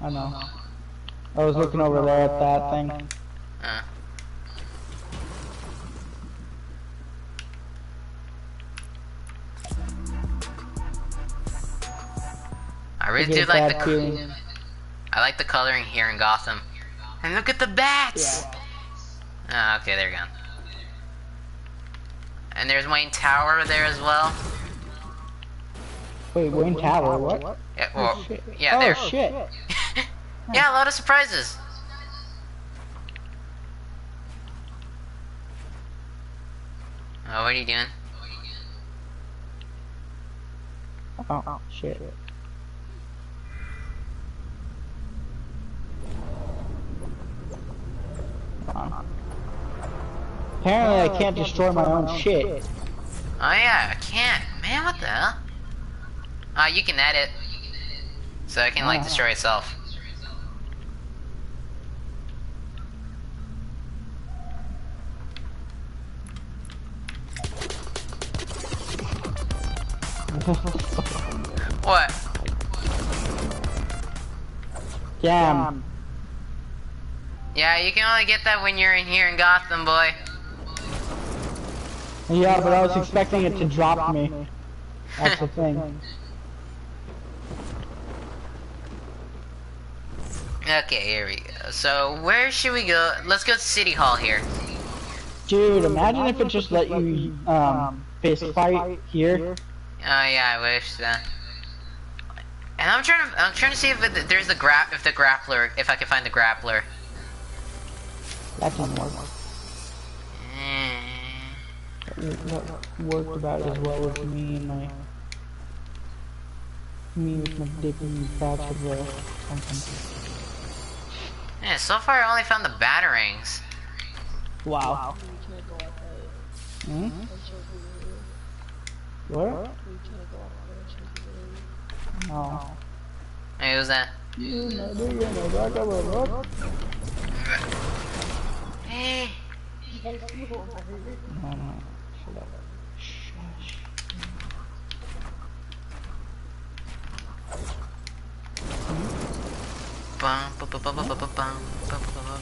I know. I was looking over there at that thing. Uh. I really do like the feeling. I like the coloring here in Gotham. And look at the bats. Yeah. Ah, okay, they're gone. And there's Wayne Tower there as well. Wait, Wayne Tower, what? Yeah, well, shit. yeah, oh there. shit. Yeah, a lot of surprises. Oh, what are you doing? Oh, oh shit. Apparently I can't destroy my own shit. Oh yeah, I can't. Man, what the hell? Ah, you can edit. So it can like Ah. destroy itself. What? Damn. Yeah, you can only get that when you're in here in Gotham, boy. Yeah, but I was expecting it to drop me. That's the thing. Okay, here we go. So where should we go? Let's go to City Hall here. Dude, imagine if it just let you um fist fight here. Oh yeah, I wish so. And I'm trying to, I'm trying to see if it, there's the grap, if the grappler, if I can find the grappler. That didn't work. What worked about as well as me and my me with my dick and patch of uh, something. Yeah, so far I only found the batarangs. Wow. Hmm? What? No. Hey, who's that? No, no. Shut up. Bum, bum, bum, bum, bum, bum, bum, bum, bum, bum,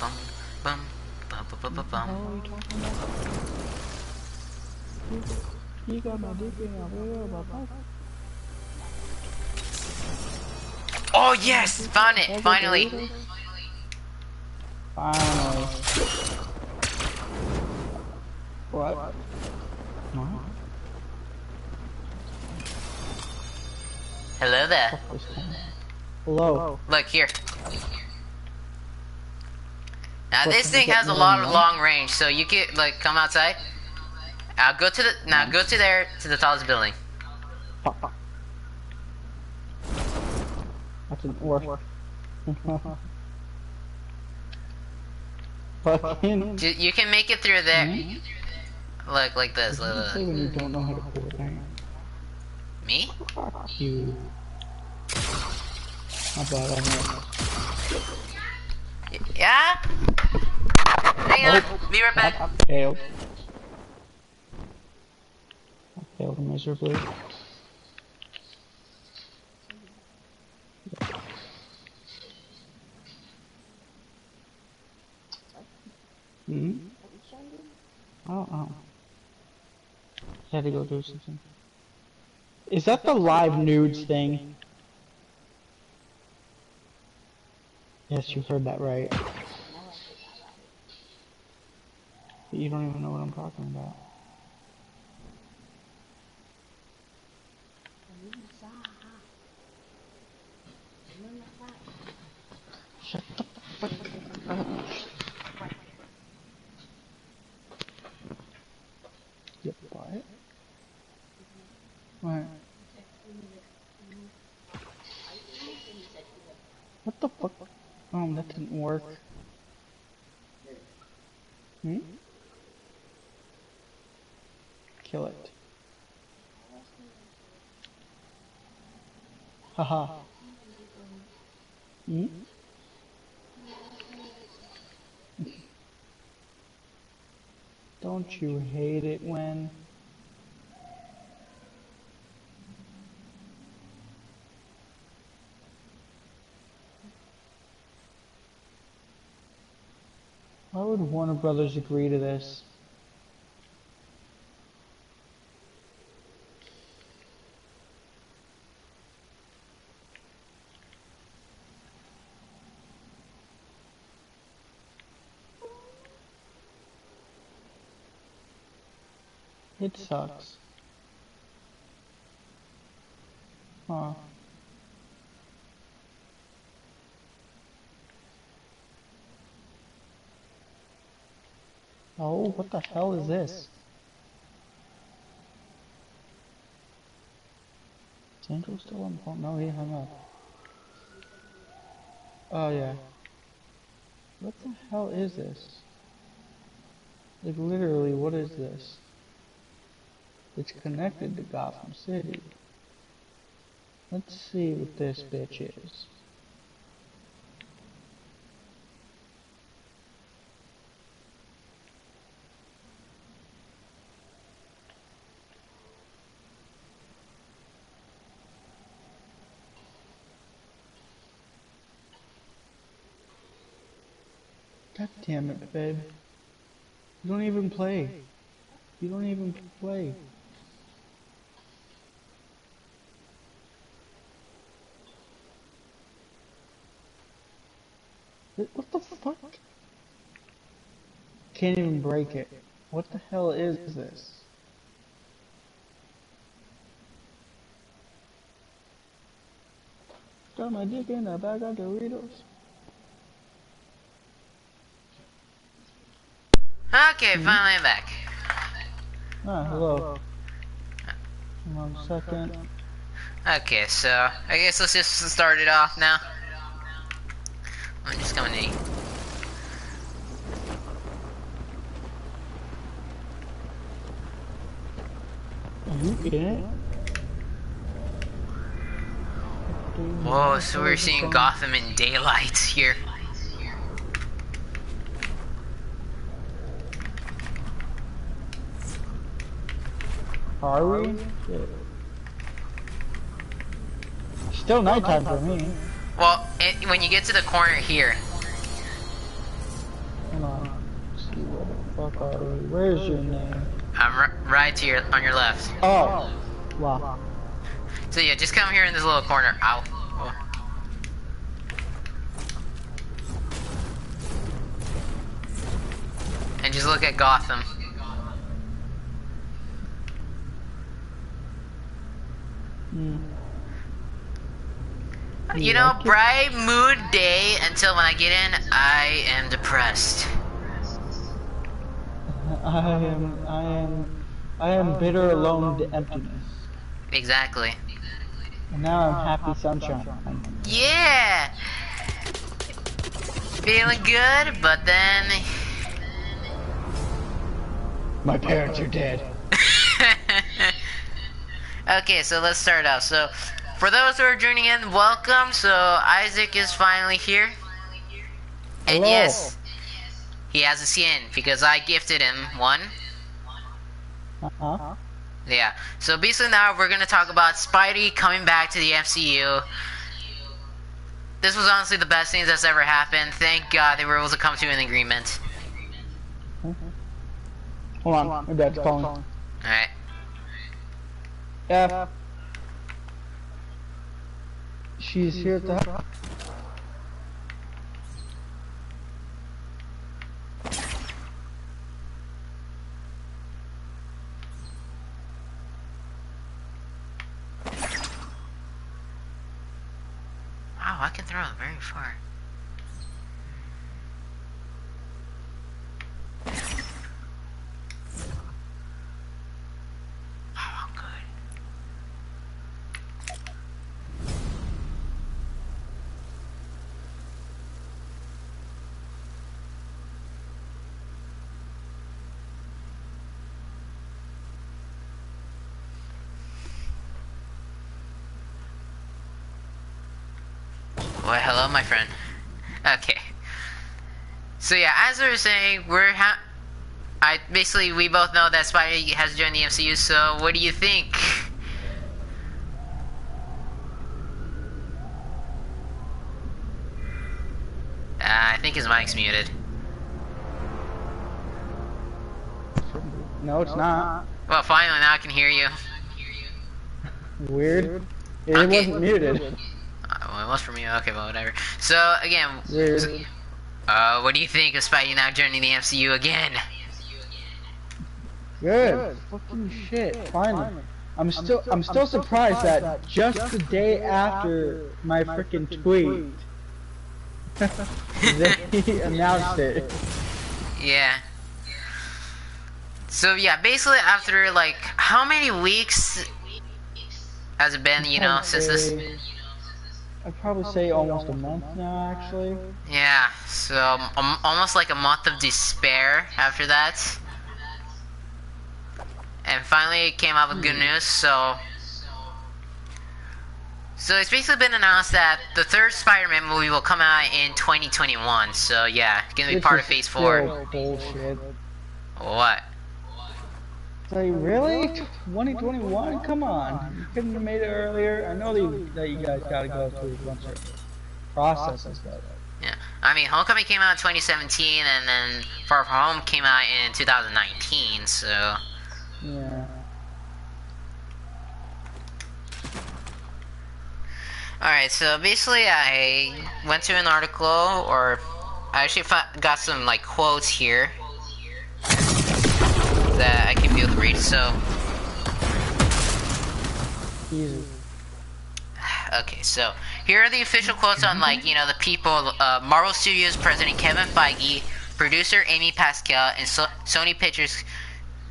bum, bum. Bum, bum, bum. Oh yes, found it finally. Finally. What? What? Hello there. Fuck this thing. Hello. Look here. Now this thing has a lot of long range, so you can like come outside. I'll go to the now go to there to the tallest building. Fuck, fuck. That work. Fucking. You, you can make it through there. Hmm? Look like this. Look, look, you when you don't know how to pull it? Me? Fuck you. How bad I know. Yeah. Hang on. Be right back. I failed. I failed miserably. Hmm? I don't had to go do something. Is that the live nudes thing? Yes, you heard that right. You don't even know what I'm talking about. Shut the fuck up. Yep, what? What? What the fuck? Oh, that didn't work. Hmm? Kill it. Haha. Hmm? Don't you hate it when... How would Warner Brothers agree to this? It sucks. Huh. Oh, what the hell is this? Is Angel still on the phone? No, he hung up. Oh, yeah. What the hell is this? Like, literally, what is this? It's connected to Gotham City. Let's see what this bitch is. God damn it, babe. You don't even play. You don't even play. What the fuck? Can't even break it. What the hell is this? Got my dick in a bag of Doritos. Okay, finally I'm back. Ah, hello. One second. Okay, so I guess let's just start it off now. I'm just going to eat. Are you in it? Whoa, so we're seeing Gotham in daylight here. Are we? Shit. Still nighttime for me. Well, it, when you get to the corner here, Hold on. Let's see where the fuck are we? Where's your name? I'm r right to your on your left. Oh. Wow. So yeah, just come here in this little corner. Ow. Oh. And just look at Gotham. Hmm. You know, bright mood day until when I get in, I am depressed. I am, I am, I am bitter alone to emptiness. Exactly. And now I'm happy sunshine. Yeah! Feeling good, but then. My parents are dead. Okay, so let's start off. So, for those who are joining in, welcome. So, Isaac is finally here. And Hello. yes, he has a skin because I gifted him one. Uh-huh. Yeah. So basically now we're gonna talk about Spidey coming back to the MCU. This was honestly the best thing that's ever happened. Thank God they were able to come to an agreement. Hold on, my dad's calling. Alright. F. She's here the house. Wow, I can throw it very far. Well, hello, my friend. Okay. So yeah, as I was saying, we're ha- I basically we both know that Spidey has joined the MCU. So what do you think? Uh, I think his mic's muted. No, it's not. Well, finally, now I can hear you. Weird. It Okay. wasn't muted. Well, it was for me. Okay, well, whatever. So, again, Weird. uh, what do you think of Spidey now joining the MCU again? Good. Fucking shit. Finally. I'm still I'm still surprised that just the day after my freaking tweet they announced it. Yeah. So yeah, basically after like how many weeks has it been? You know, since this. I'd probably say almost a month now, actually. Yeah. So um, almost like a month of despair after that. And finally, it came out with good news. So. So it's basically been announced that the third Spider-Man movie will come out in 2021. So yeah, it's gonna be Which part of Phase Four. Bullshit. What? Like really? 2021? Come on! You couldn't have made it earlier. I know that you, that you guys gotta go through a bunch of processes, but Yeah, I mean, Homecoming came out in 2017, and then Far From Home came out in 2019. So yeah. All right, so basically, I went to an article, or I actually got some like quotes here that I can be able to read. So, Jesus. okay, so here are the official quotes on like you know the people: uh, Marvel Studios president Kevin Feige, producer Amy Pascal, and so- Sony Pictures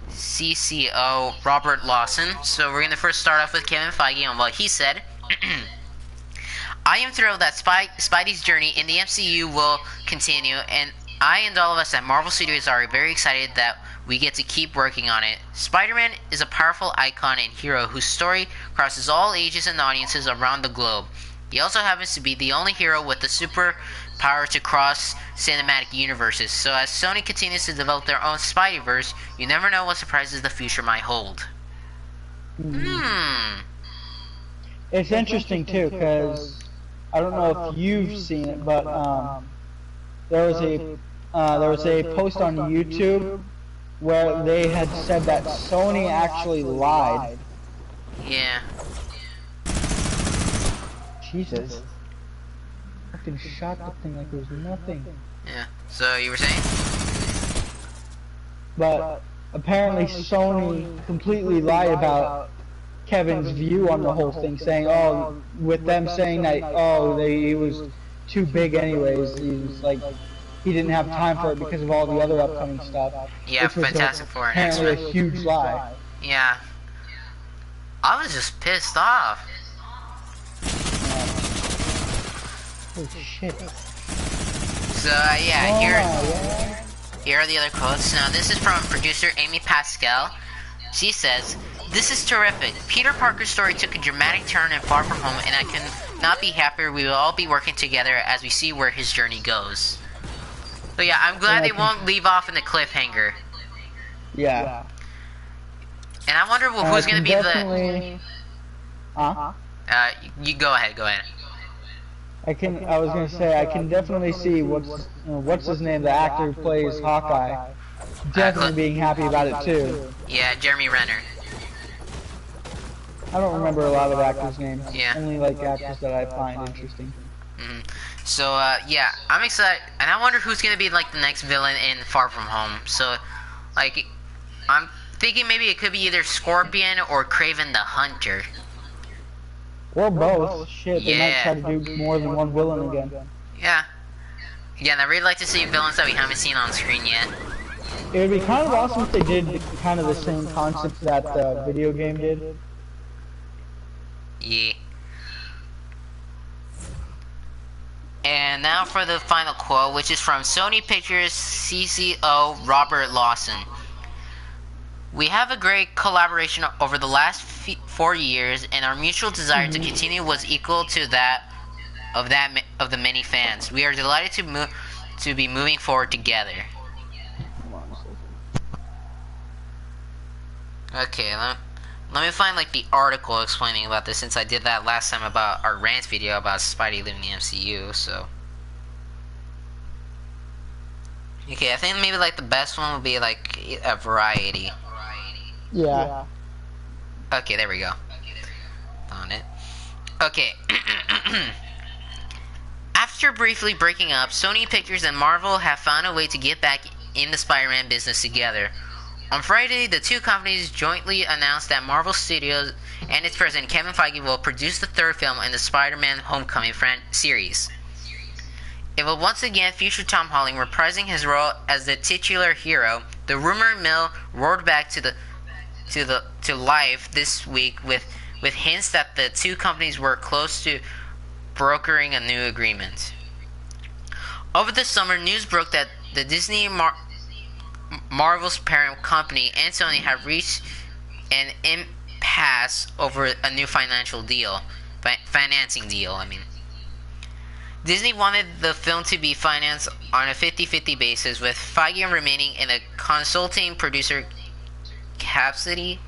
CCO Robert Lawson. So we're gonna first start off with Kevin Feige on what he said. I am thrilled that Spy- Spidey's journey in the MCU will continue, and I and all of us at Marvel Studios are very excited that we get to keep working on it. Spider Man is a powerful icon and hero whose story crosses all ages and audiences around the globe. He also happens to be the only hero with the super power to cross cinematic universes. So, as Sony continues to develop their own Spideyverse, you never know what surprises the future might hold. Hmm. It's interesting too, because I don't know if you've seen it, but um, there was a uh, there was a post on YouTube where they had said that Sony actually lied. Yeah. Jesus. Fucking shot the thing like it was nothing. Yeah. So, you were saying? But apparently Sony completely lied about Kevin's view on the whole thing, saying, "Oh, with them saying that, oh, they he was too big anyways. He was like, he didn't have time for it because of all the other upcoming stuff." Yeah, Fantastic Four and apparently X-Men. a huge lie. Yeah. I was just pissed off. Oh shit! So, uh, yeah, here, Oh, yeah. here are the other quotes. Now, this is from producer Amy Pascal. She says, This is terrific. Peter Parker's story took a dramatic turn in Far From Home, and I can not be happier we will all be working together as we see where his journey goes. So, yeah, I'm glad Yeah, they won't leave off in the cliffhanger. Yeah. And I wonder who- Uh, who's I going to be the. definitely- Huh? Uh, you go ahead, go ahead. I can. I was gonna say I can definitely see what's uh, what's his name, the actor who plays Hawkeye, definitely being happy about it too. Yeah, Jeremy Renner. I don't remember a lot of actors' names. Yeah. Only like actors that I find interesting. Hmm So uh, yeah, I'm excited, and I wonder who's gonna be like the next villain in Far From Home. So, like, I'm thinking maybe it could be either Scorpion or Kraven the Hunter. Or both. Shit, they Yeah. might try to do more than one villain again. Yeah. Yeah, and I really like to see villains that we haven't seen on screen yet. It would be kind of awesome if they did kind of the same concept that the video game did. Yeah. And now for the final quote, which is from Sony Pictures CCO Robert Lawson. We have a great collaboration over the last f- four years, and our mutual desire to continue was equal to that of that of the many fans. We are delighted to move to be moving forward together. Okay, let, let me find like the article explaining about this since I did that last time about our rant video about Spidey leaving the MCU, so. Okay, I think maybe like the best one would be like a variety. Yeah. Okay, there we go. On it. Okay. After briefly breaking up, Sony Pictures and Marvel have found a way to get back in the Spider-Man business together. On Friday, the two companies jointly announced that Marvel Studios and its president Kevin Feige will produce the third film in the Spider-Man Homecoming fran- series. It will once again feature Tom Holland reprising his role as the titular hero. The rumor mill roared back to the to the to life this week with with hints that the two companies were close to brokering a new agreement. Over the summer, news broke that the Disney Mar- Marvel's parent company and Sony have reached an impasse over a new financial deal, fi- financing deal. I mean. Disney wanted the film to be financed on a 50-50 basis, with Feige remaining in a consulting producer capacity.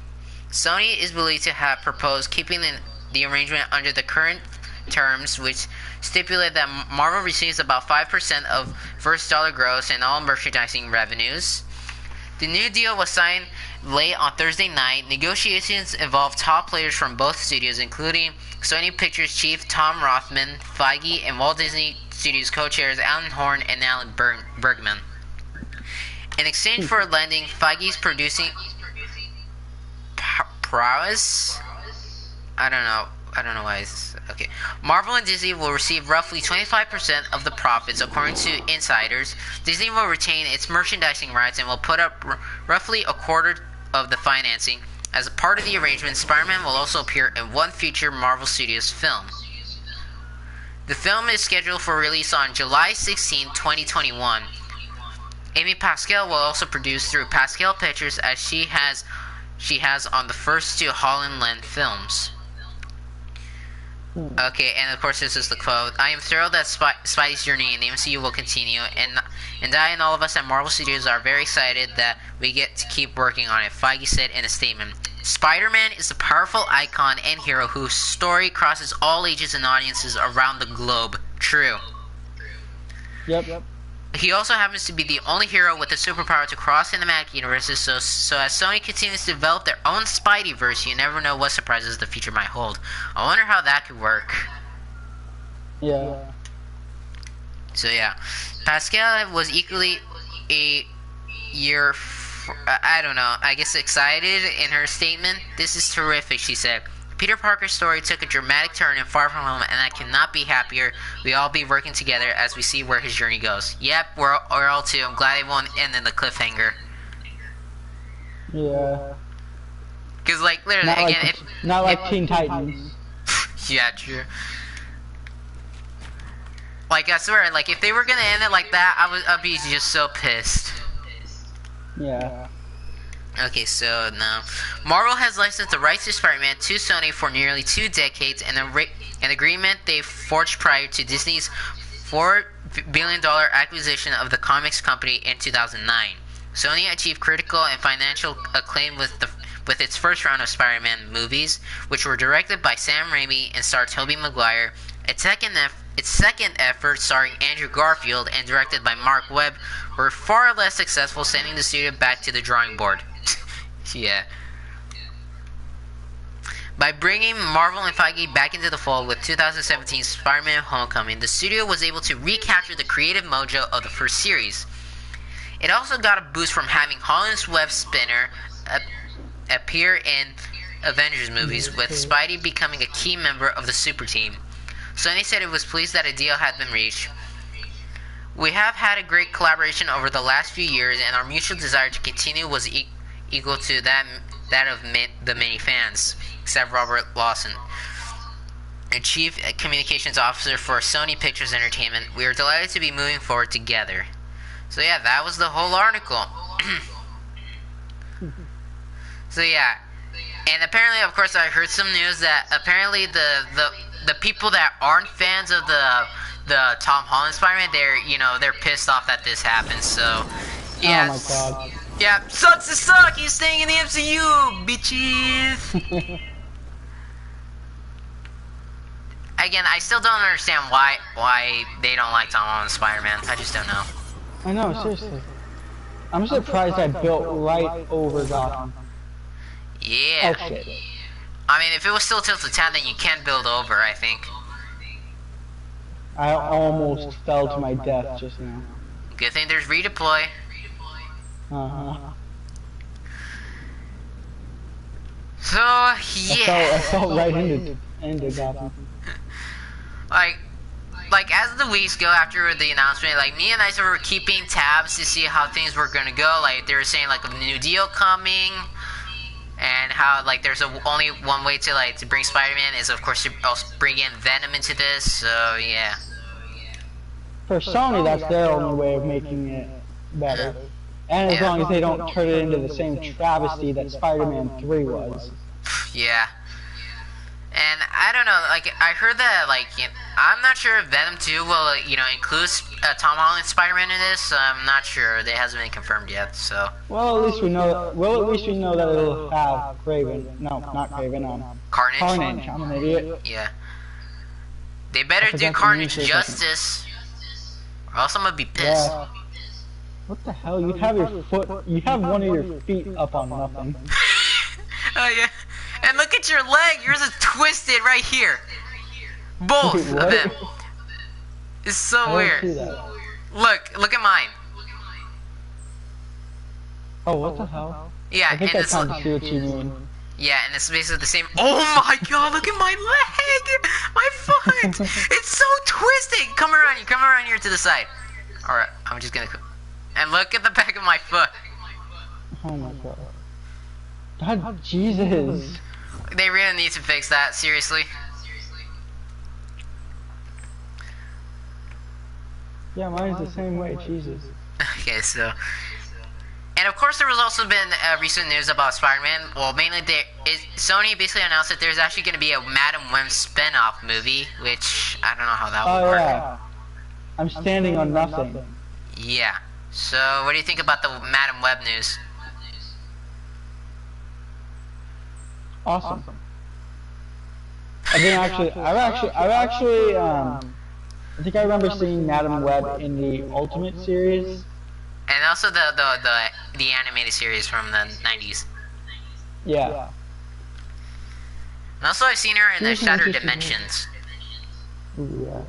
Sony is believed to have proposed keeping the, the arrangement under the current terms, which stipulate that Marvel receives about 5% of first dollar gross and all merchandising revenues. The new deal was signed late on Thursday night. Negotiations involved top players from both studios, including Sony Pictures chief Tom Rothman, Feige, and Walt Disney Studios co-chairs Alan Horn and Alan Berg- Bergman. In exchange for lending Feige's producing prowess, I don't know. I don't know why it's okay. Marvel and Disney will receive roughly 25% of the profits, according to insiders. Disney will retain its merchandising rights and will put up r- roughly a quarter of the financing. As a part of the arrangement, Spider-Man will also appear in one future Marvel Studios film. The film is scheduled for release on July 16, 2021. Amy Pascal will also produce through Pascal Pictures as she has she has on the first two Holland Land films. Hmm. Okay, and of course this is the quote. I am thrilled that Spy- Spidey's journey in the MCU will continue, and and I and all of us at Marvel Studios are very excited that we get to keep working on it. Feige said in a statement. Spider-Man is a powerful icon and hero whose story crosses all ages and audiences around the globe. True. Yep. Yep. He also happens to be the only hero with the superpower to cross in cinematic universes, so so as Sony continues to develop their own Spideyverse, you never know what surprises the future might hold. I wonder how that could work. Yeah. So yeah, Pascal was equally a year. F- I don't know. I guess excited in her statement. This is terrific, she said. Peter Parker's story took a dramatic turn in Far From Home, and I cannot be happier. We all be working together as we see where his journey goes. Yep, we're, we're all too. I'm glad it won't end in the cliffhanger. Yeah. Cause like literally Not again, like, if, not like if- Teen Titans. yeah, true. Like I swear, like if they were gonna end it like that, I would I'd be just so pissed. Yeah. Okay, so now Marvel has licensed the rights to Spider-Man to Sony for nearly two decades, and an agreement they forged prior to Disney's four billion dollar acquisition of the comics company in 2009. Sony achieved critical and financial acclaim with the with its first round of Spider-Man movies, which were directed by Sam Raimi and starred Tobey Maguire. Its second its second effort, starring Andrew Garfield and directed by Marc Webb, were far less successful, sending the studio back to the drawing board. Yeah. By bringing Marvel and Feige back into the fold with 2017's Spider-Man Homecoming, the studio was able to recapture the creative mojo of the first series. It also got a boost from having Holland's web spinner ap- appear in Avengers movies, with Spidey becoming a key member of the super team. Sony said it was pleased that a deal had been reached. We have had a great collaboration over the last few years, and our mutual desire to continue was e- equal to that that of ma- the many fans, except Robert Lawson, a chief communications officer for Sony Pictures Entertainment. We are delighted to be moving forward together. So yeah, that was the whole article. so yeah, and apparently, of course, I heard some news that apparently the the the people that aren't fans of the the Tom Holland Spider-Man, they're you know they're pissed off that this happened. So yeah, Oh my god. Yeah, sucks to suck. He's staying in the MCU, bitches. Again, I still don't understand why why they don't like Tom Holland Spider-Man. I just don't know. I know, seriously. I'm surprised I built right over Gotham. Yeah. Oh shit. I mean, if it was still tilted 10, then you can build over, I think. I almost fell to my death just now. Good thing there's redeploy. Uh-huh. So, I fell, I yeah. fell right into, into Gotham. Like, like as the weeks go after the announcement, like me and I were keeping tabs to see how things were gonna go. Like they were saying like a new deal coming, and how like there's a, only one way to like to bring Spider-Man is of course to also bring in Venom into this. So yeah, For Sony, that's their only way of making it better. And as long as they don't turn it into the same travesty that Spider-Man 3 was. yeah. And I don't know, like I heard that like I'm not sure if Venom 2 will you know include uh, Tom Holland Spider-Man in this. I'm not sure. It hasn't been confirmed yet. So Well, at least we know. Well, at least we know that it'll have Kraven. No, not Kraven. Um, Carnage. Carnage. I'm an idiot. Yeah. They better do Carnage name for a second. justice, or else I'm gonna be pissed. Yeah. What the hell? You have your foot. You have one of your feet up on nothing. oh yeah. And look at your leg. Yours is twisted right here. Both Wait, of them. It's so I don't weird. see that. Look, look at mine. Oh, what the hell? Yeah, I think and I it's kind of see what you mean. yeah, and it's basically the same. Oh my god! Look at my leg, my foot. it's so twisted. Come around here. Come around here to the side. All right, I'm just gonna. And look at the back of my foot. Oh my god. God, Jesus. They really need to fix that. Seriously. Yeah, mine's the same way. Jesus. Okay, so. And of course, there was also been uh, recent news about Spider-Man. Well, mainly they, it, Sony basically announced that there's actually going to be a Madame Web spin-off movie, which I don't know how that would Oh work. yeah. I'm standing on nothing. Yeah. So, what do you think about the Madame Web news? Awesome. I've been actually, I've actually, I've actually, um, I think I remember seeing Madame Web in the Ultimate series. And also the the the, the animated series from the 90s. Yeah. And also, I've seen her in the Here's Shattered Dimensions. Yeah.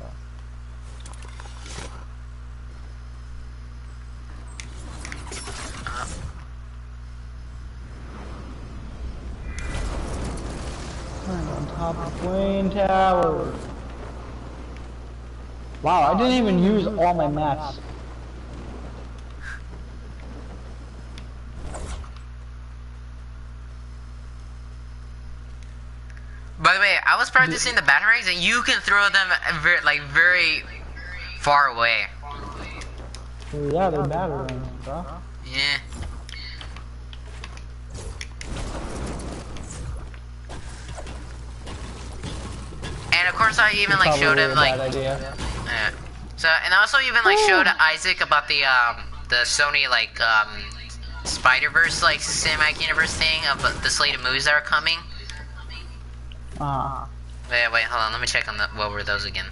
Uh, Climb on top of Wayne Tower. Wow, I didn't even use all my mats. by the way, I was practicing the batarangs, and you can throw them very, like very far away. Yeah, they're batarangs, bro. Yeah. And of course, I even like Probably showed a him bad like, idea. yeah. So, and I also even like showed Isaac about the um the Sony like um Spider Verse like cinematic universe thing of the slate of movies that are coming. Uh, Wait, wait, hold on. Let me check on the what were those again.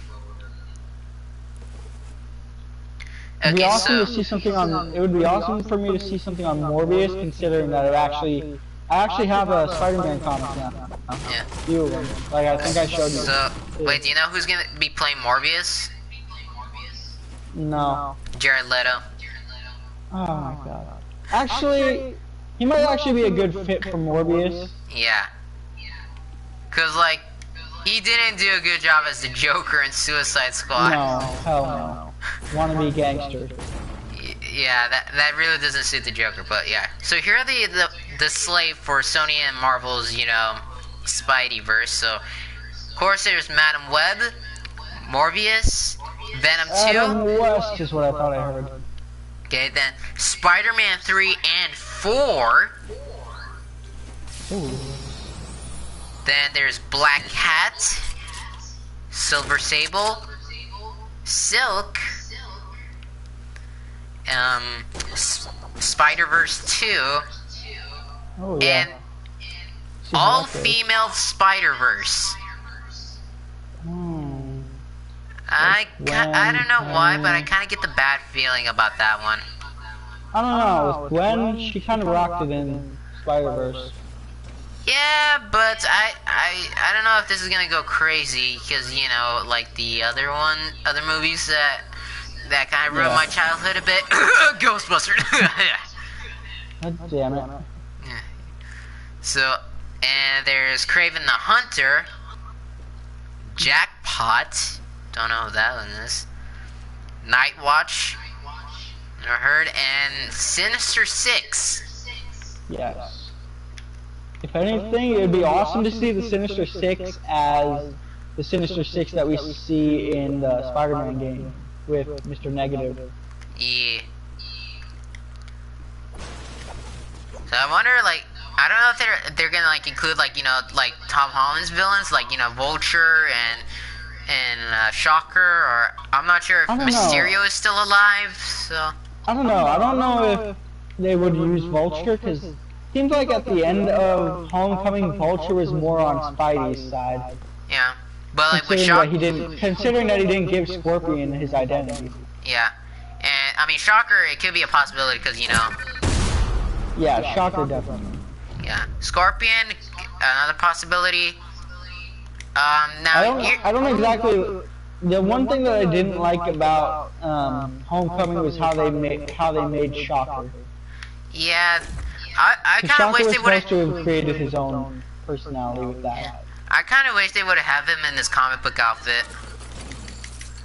it'd be awesome so to see something on. It would be awesome for me to see something on Morbius, considering that it actually, I actually have a Spider-Man comic now. yeah. Them. Like I think I showed you. So wait, do you know who's gonna be playing Morbius? No. Jared Leto. Oh my god. Actually, he might actually be a good fit for Morbius. Yeah. Cause like he didn't do a good job as the Joker in Suicide Squad. No, hell no. Wannabe gangster. Yeah, that that really doesn't suit the Joker, but yeah. So here are the the, the slate for Sony and Marvel's, you know, Spidey verse. So of course there's Madame Web, Morbius, Venom 2. Adam West is what I thought I heard. Okay, then Spider-Man 3 and 4. Ooh. Then there's Black Cat, Silver Sable, Silk, um, S- Spider Verse 2, Oh yeah. and See all how that goes. female Spider Verse. Hmm. I ki- I don't know why, but I kind of get the bad feeling about that one. I don't know. With Gwen, she kind of rocked it in Spider Verse. Yeah, but I, I, I don't know if this is gonna go crazy because you know, like the other one, other movies that that kind of ruined Yeah. my childhood a bit. Ghostbusters. God damn it. so, and there's Kraven the Hunter, Jackpot. Don't know who that one is. Night Watch. Never heard, and Sinister Six. Yes. If anything, it would be awesome to see the Sinister Six as the Sinister Six that we see in the Spider-Man game with Mr. Negative. Yeah. So I wonder, like, I don't know if they're they're gonna like include like you know like Tom Holland's villains, like you know Vulture and and uh, Shocker, or I'm not sure if don't know. Mysterio is still alive. So I don't know. I don't know if they would use Vulture because seems like at the end of Homecoming, Vulture was more on Spidey's side, yeah, but like with considering Shocker, that he didn't considering that he didn't give Scorpion his identity. yeah, and I mean Shocker, it could be a possibility because you know, Yeah, Shocker definitely. yeah, Scorpion, another possibility. Um, now I don't. I don't exactly. The one thing that I didn't like about um, Homecoming was how they made how they made Shocker. yeah, I I kind of wish they would have. have created his own personality with that. I kind of wish they would have him in this comic book outfit.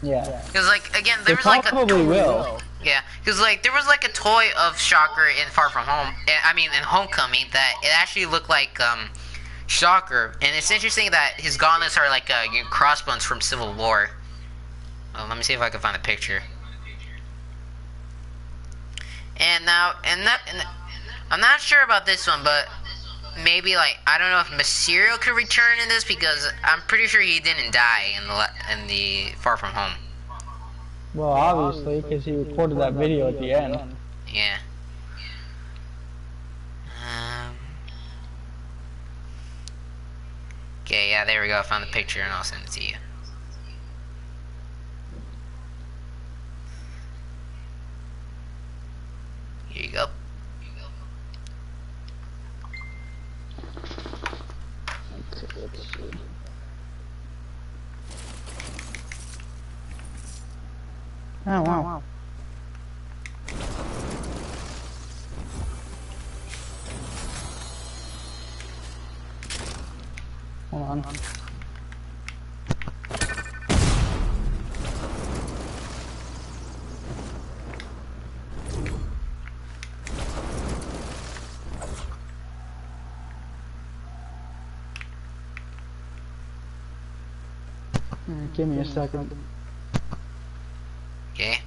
Yeah. Cause like again, They there was like a probably will. yeah. Cause like there was like a toy of Shocker in Far From Home. eh, I mean in Homecoming that it actually looked like um Shocker, and it's interesting that his gauntlets are like uh, crossbones from Civil War. Well, let me see if I can find a picture. And now, and that, and I'm not sure about this one, but maybe like I don't know if Mysterio could return in this because I'm pretty sure he didn't die in the in the Far From Home. Well, obviously, because he recorded that video at the end. Yeah. Um. Okay, yeah, there we go. I found the picture and I'll send it to you. Here you go. Oh, oh wow. Hold on. Alright, Give me a second. Okay.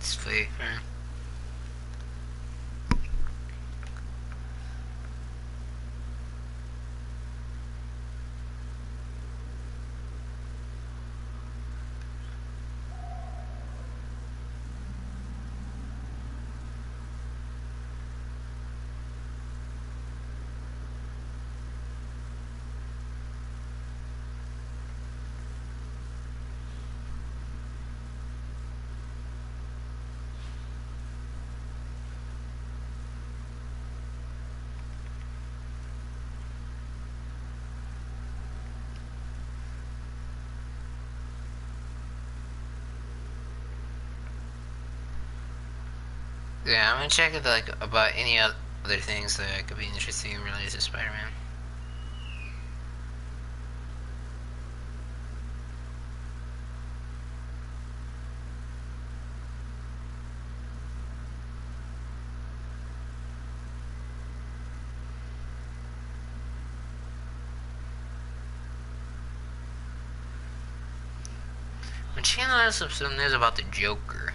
Sweet. Yeah, I'm gonna check if like about any other things that could be interesting related to Spider-Man. Checking out some some news about the Joker.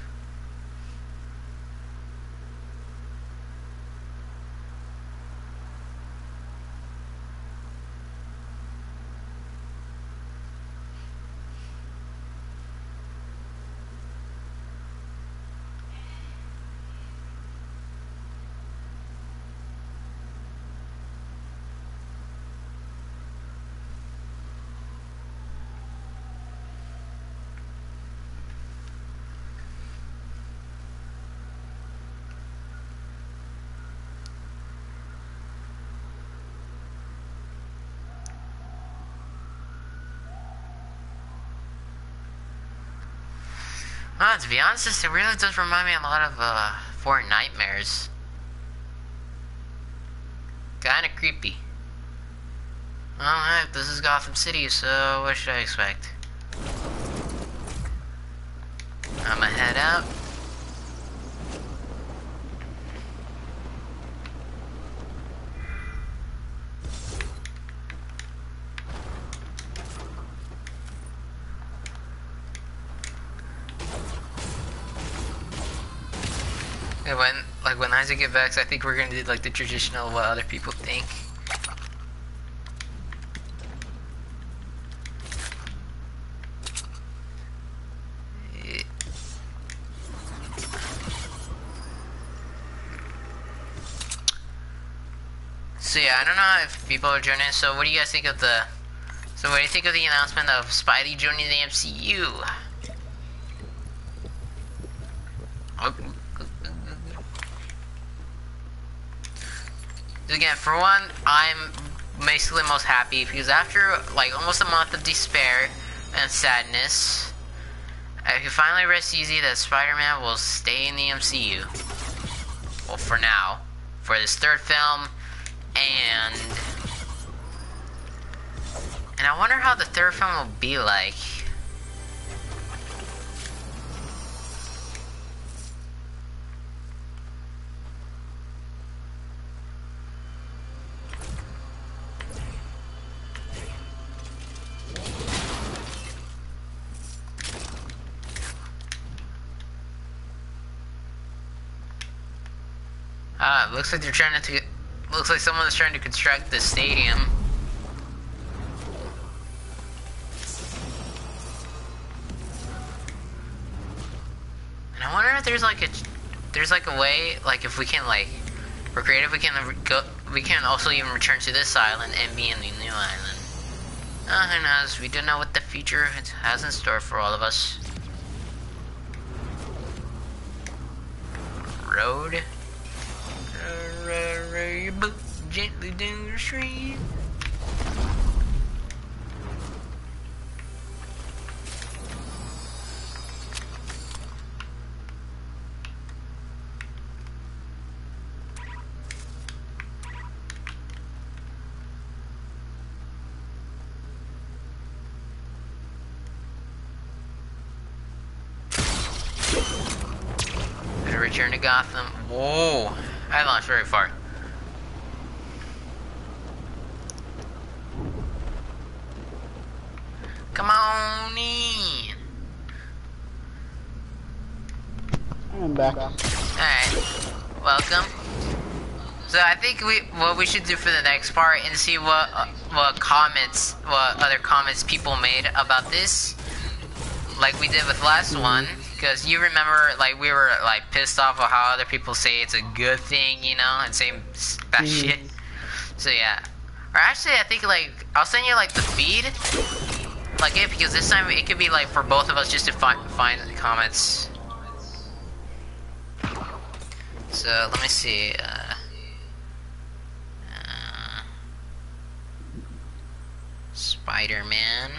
Uh, to be honest, it really does remind me a lot of uh, Fortnitemares. Kinda creepy. Alright, this is Gotham City, so what should I expect? I'ma head out. And when, like, when Isaac gets back, I think we're gonna do like the traditional what other people think. So yeah, I don't know if people are joining. So what do you guys think of the? So what do you think of the announcement of Spidey joining the MCU? Oh. Again, for one, I'm basically most happy because after like almost a month of despair and sadness, I can finally rest easy that Spider-Man will stay in the MCU. Well, for now, for this third film, and and I wonder how the third film will be like. Looks like they're trying to. Looks like someone's trying to construct the stadium. And I wonder if there's like a, there's like a way, like if we can like, we're creative, we can go, we can also even return to this island and be in the new island. Uh, who knows? We don't know what the future has in store for all of us. Road gently down the street. Return to Gotham. Whoa. I launched very far. Come on in. I'm back. Alright. Welcome. So I think we what we should do for the next part and see what uh, what comments what other comments people made about this, like we did with last mm -hmm. one. Because you remember, like we were like pissed off of how other people say it's a good thing, you know, and saying that mm -hmm. shit. So yeah. Or actually, I think like I'll send you like the feed, like it because this time it could be like for both of us just to find find the comments. So let me see. Uh, Spider-Man.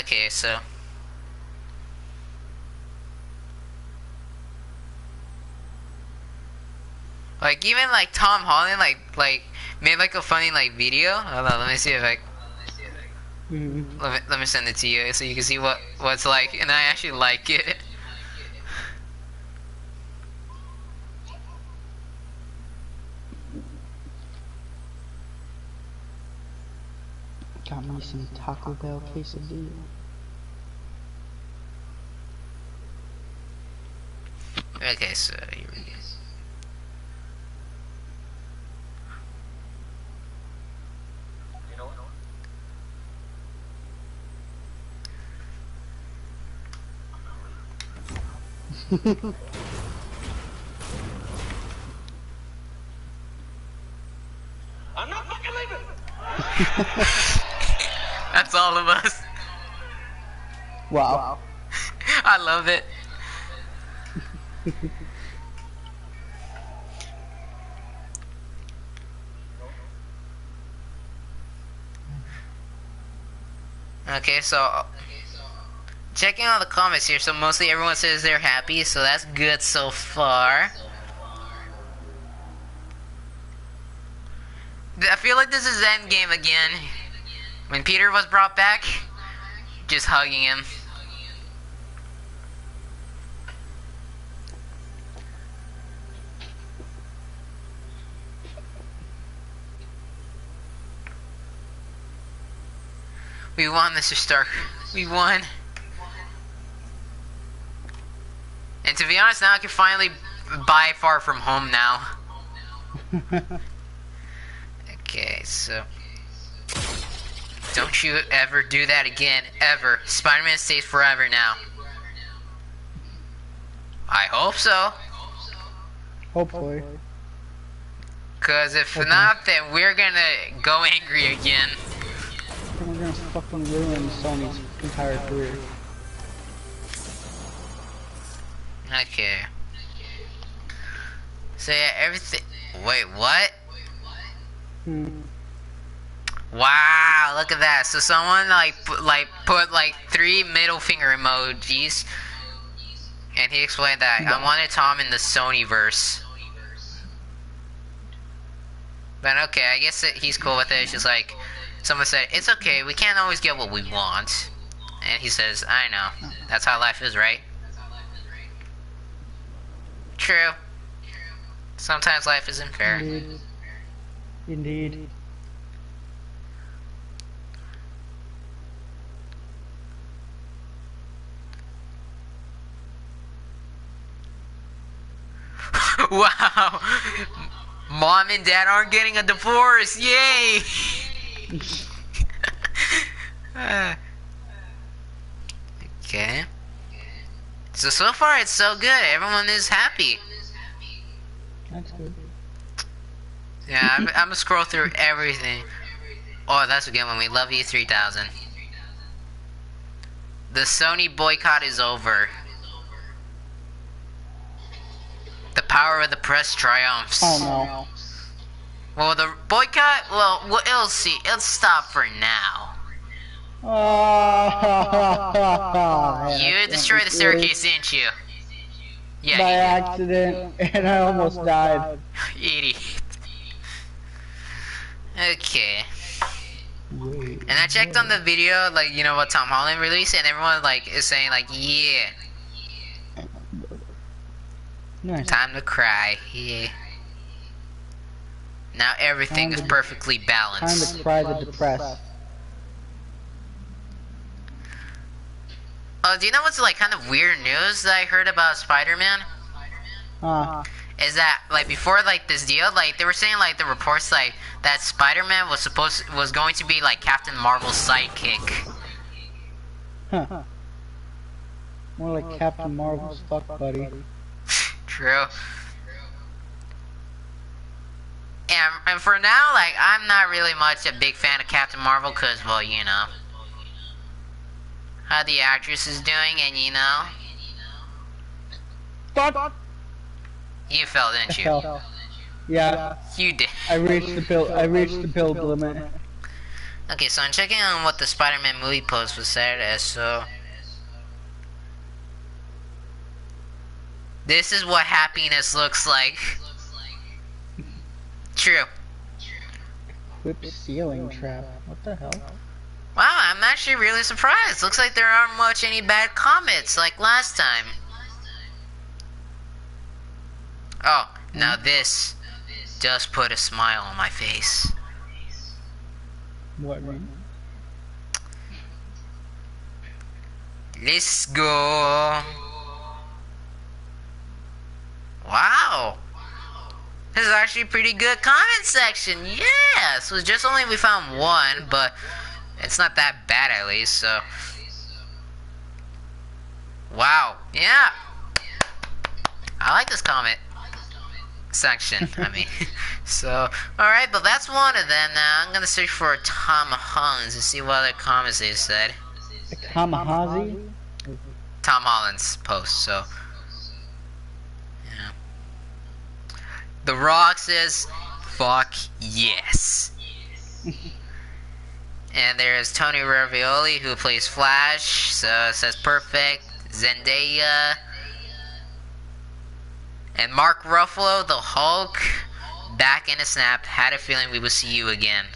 Okay, so Like even like Tom Holland like like made like a funny like video. Hold on, let me see if I mm -hmm. let me let me send it to you so you can see what what's like and I actually like it. Got me some Taco Bell quesadilla. Okay, so here we go. I'm not fucking leaving! That's all of us. Wow. wow. I love it. okay, so checking all the comments here. So mostly everyone says they're happy, so that's good so far. I feel like this is Endgame again. When Peter was brought back, just hugging him. We won, Mr. Stark. We won. And to be honest, now I can finally buy Far From Home now. okay, so... Don't you ever do that again, ever. Spider-Man stays forever now. I hope so. Hopefully. Cause if Okay. not, then we're gonna go angry again. We're gonna fucking ruin Sony's entire career. Okay. So yeah, everything. Wait, what? Wow, look at that. So someone like like put like three middle finger emojis, and he explained that I wanted Tom in the Sony verse. But okay, I guess that he's cool with it. It's just like someone said, it's okay. We can't always get what we want, and he says, I know. That's how life is, right? True. Sometimes life isn't fair. Indeed. Indeed. wow. Mom and dad aren't getting a divorce. Yay. Uh, okay. So, so far it's so good. Everyone is happy. That's good. Yeah, I'm, I'm gonna scroll through everything. Oh, that's a good one. We love you 3000. The Sony boycott is over. The power of the press triumphs. Oh no. Well, the boycott, well, we'll it'll see. It'll stop for now. Oh, You destroyed the staircase, didn't you? Yeah, by Yeah, accident, and I almost died. you idiot. Okay. Wait. And I checked on the video, like, you know, what Tom Holland released, and everyone, like, is saying, like, yeah, Nice. time to cry. Yeah. Now everything is Time to- perfectly Time balanced. to cry the depressed. Oh, do you know what's, like, kind of weird news that I heard about Spider-Man? Ah, is that like before like this deal like they were saying like the reports like that spider-man was supposed was going to be like captain marvel's sidekick huh. More like Captain Marvel's fuck buddy. true and, and for now like i'm not really much a big fan of captain marvel because well you know how the actress is doing and you know you fell didn't you hell. Yeah, you did I reached the build. I reached the build limit. okay so i'm checking on what the spider-man movie post was said as so This is what happiness looks like. True. Whip ceiling trap. What the hell? Wow, I'm actually really surprised. Looks like there aren't much any bad comments like last time. Oh, now this does put a smile on my face. What? Let's go. Wow. This is actually a pretty good comment section. Yeah. So it's just only we found one, but it's not that bad at least, so. Wow. Yeah. I like this comment section. I mean, so all right, but that's one of them. Now I'm gonna search for Tom Hollands and see what other comments they said. A kamikaze? Tom Holland's post. So, yeah. The Rock says, "Fuck yes," And there's Tony Ravioli who plays Flash, so it says perfect. Zendaya. And Mark Ruffalo, the Hulk, back in a snap. Had a feeling we would see you again.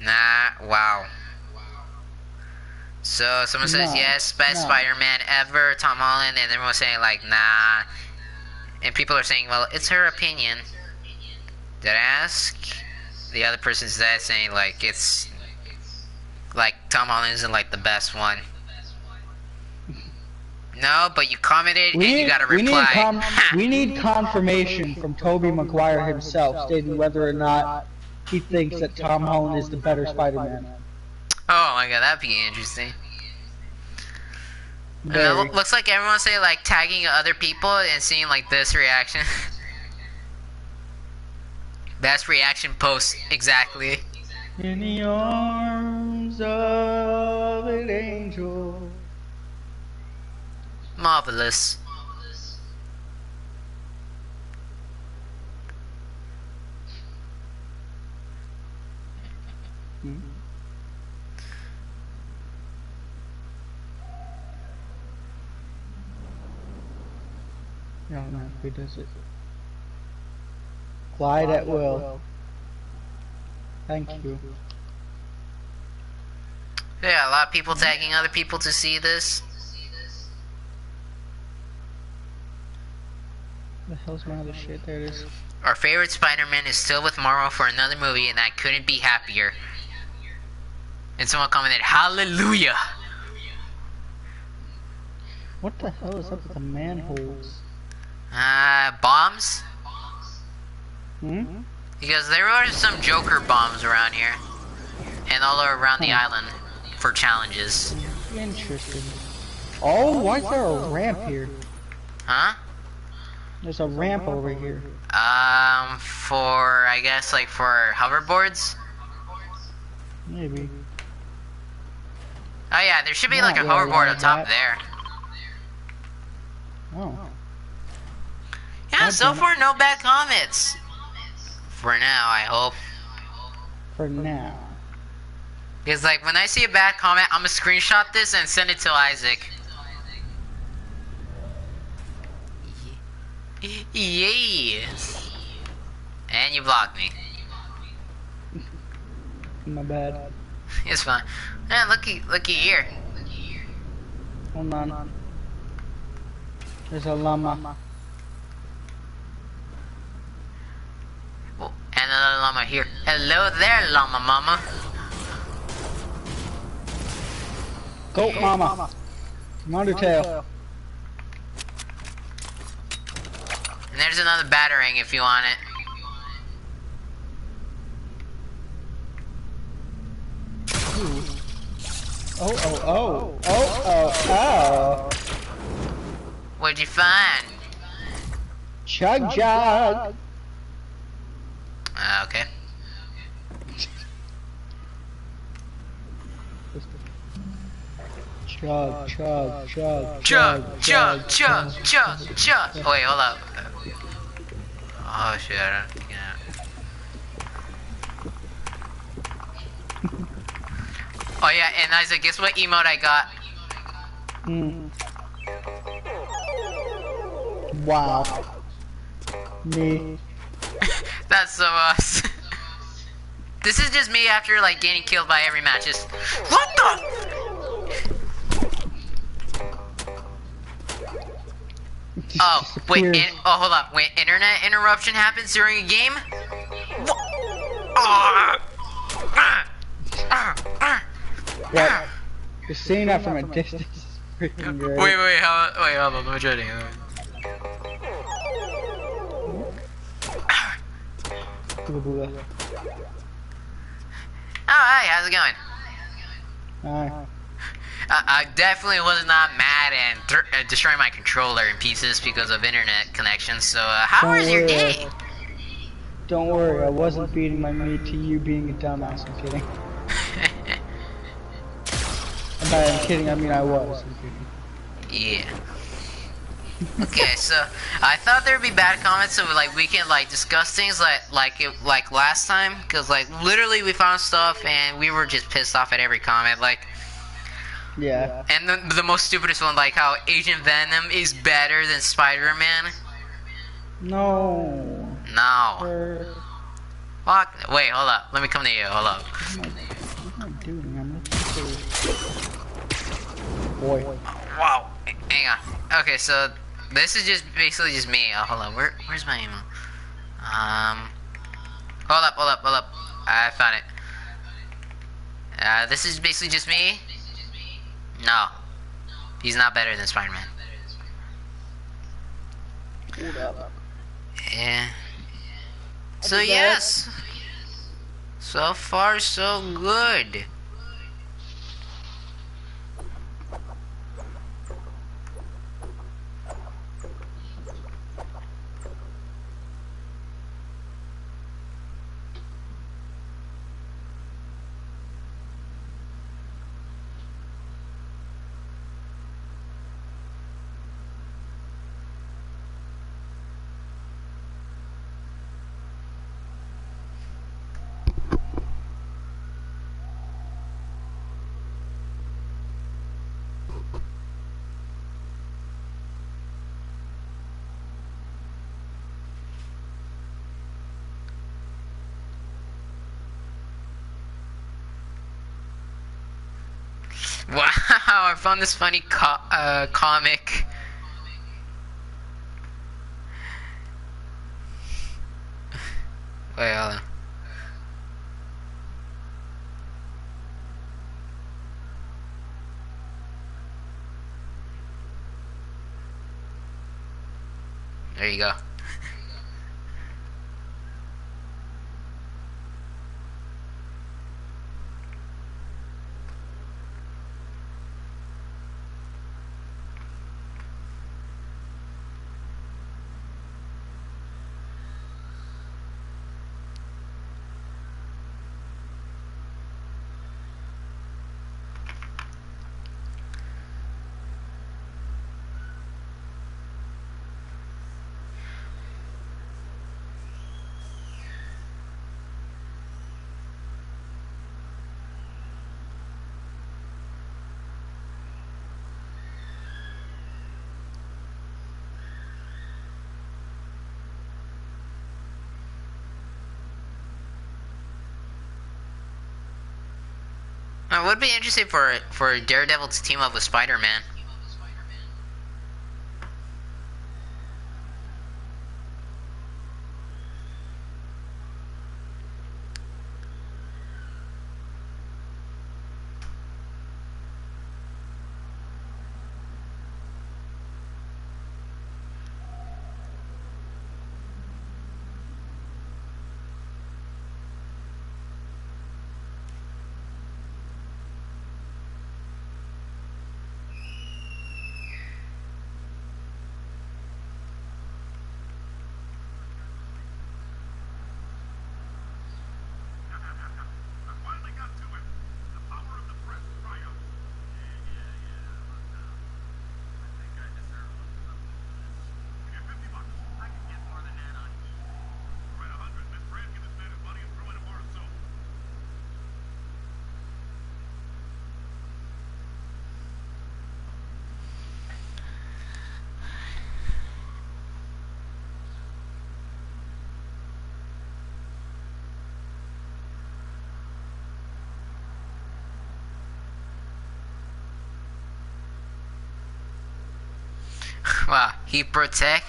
nah, wow. So someone says No, yes, best no. Spider-Man ever, Tom Holland, and everyone's saying like nah, and people are saying, well, it's her opinion. Did I ask? The other person's that saying like it's like Tom Holland isn't like the best one. No, but you commented and you got a we need, reply. we need confirmation from Tobey Maguire himself stating whether or not he thinks that Tom Holland is the better Spider-Man. oh my god, that'd be interesting. And it looks like everyone's saying like tagging other people and seeing like this reaction. Best reaction post exactly. In the arms of an angel. Marvelous. Hmm. No, no, who does it? Glide at will. Thank you. Yeah, a lot of people tagging other people to see this. The hell's my other shit? There it is. Our favorite Spider-Man is still with Marvel for another movie, and I couldn't be happier. And someone commented, "Hallelujah!" What the hell is up with the manholes? Uh, bombs? Hmm? Because there are some Joker bombs around here, and all around the island for challenges. Interesting. Oh, why is there a ramp here? Huh? There's a ramp over here. Um, for I guess like for hoverboards. Maybe. Oh yeah, there should be Not like a hoverboard on top that. there. Oh. Yeah, so far no bad comments. For now, I hope. For now. Because like when I see a bad comment, I'm gonna screenshot this and send it to Isaac. Yes. And you blocked me. My bad. It's fine. Man, looky, looky here. Hold on. There's a llama. Oh, and another llama here. Hello there, llama mama. Goat mama. From Undertale. And there's another battering if you want it. Oh, oh, oh. Oh, oh, oh. What'd you find? Chug jug. Uh, okay. Chug, chug, chug, Chug, chug, chug, chug, chug. Oh, wait, hold up. Oh shit, I don't, yeah. Oh yeah, and Isaac, guess what emote I got? Mm. Wow. Me. That's so us. this is just me after like getting killed by every match. Just what the? Oh wait, in, oh hold up. When internet interruption happens during a game. What? Ah! Ah! Ah! Ah! What? Just seeing that from a distance is freaking. Wait, wait, how? Wait, hold on. I'm trying to. Blah, blah. Oh, hi, how's it going? Aye. Uh, I definitely was not mad and uh, destroying my controller in pieces because of internet connection. So, uh, how Don't was your worry, day? Don't worry, I wasn't feeding my meat to you being a dumbass. I'm kidding. I'm kidding, I mean I was. Yeah. Okay, so I thought there'd be bad comments, so like we can like discuss things like like it, like last time, because like literally we found stuff and we were just pissed off at every comment, like. Yeah. And the, the most stupidest one, like how Agent Venom is better than Spider-Man. No. No. Sir. Fuck. Wait, hold up. Let me come to you. Hold up. What am I, am I doing? I'm looking for. Boy. Wow. Hang on. Okay, so this is just basically just me. Oh, hold on. Where where's my email? Um. Hold up. Hold up. Hold up. I found it. Uh, this is basically just me. No. He's not better than Spider-Man. Yeah. So yes. So far so good. Wow, I found this funny co- uh, comic. Wait. There you go. Would be interesting for for Daredevil to team up with Spider-Man. I finally got to it. The power of the press triumphs. Yeah, yeah, yeah. But, uh, I think I deserve a little something for this. Give 50 bucks. I can get more than that on eBay. Right, a hundred. Miss Brant, give this man his money and throw in a bar of soap. He protect,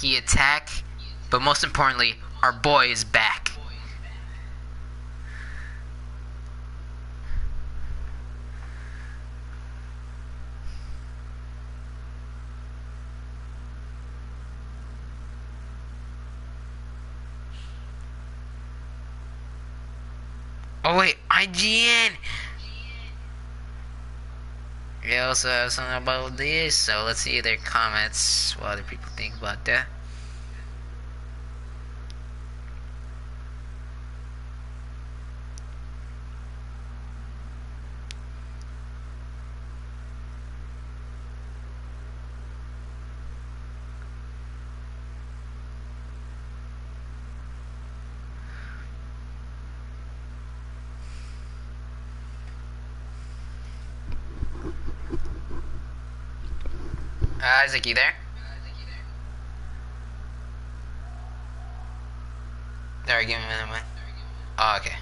he attack, but most importantly, our boy is back. Oh wait, IGN. They also have something about this, so let's see their comments. What other people think about that. Uh, Isaac, you there? Alright, give me a minute. Oh, okay.